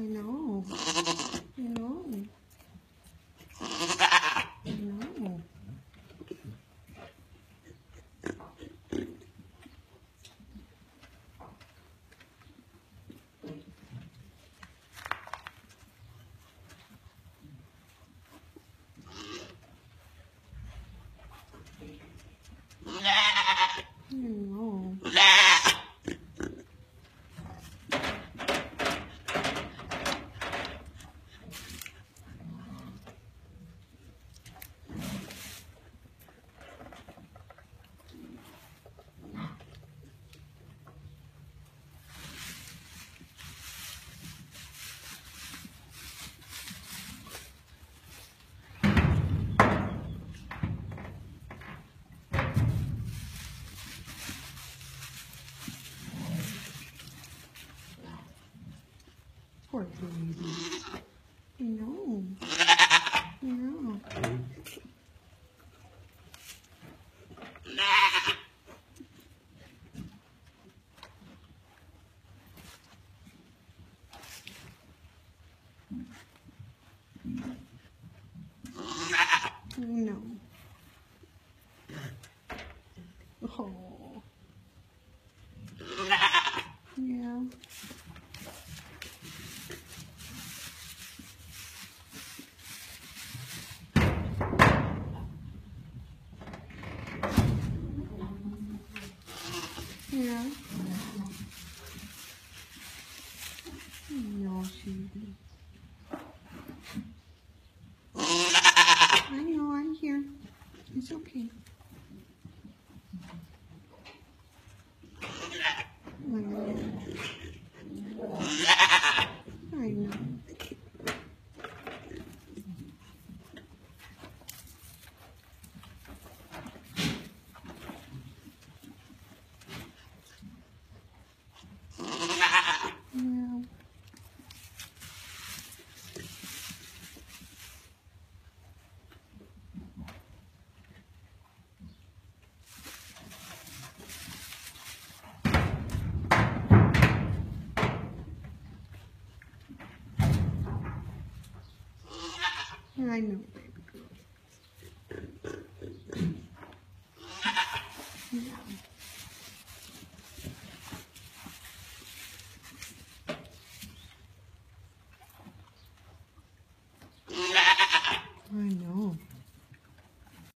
I know. poor baby. No. No. No. Yeah. No, sweetie. I I know, baby. Yeah.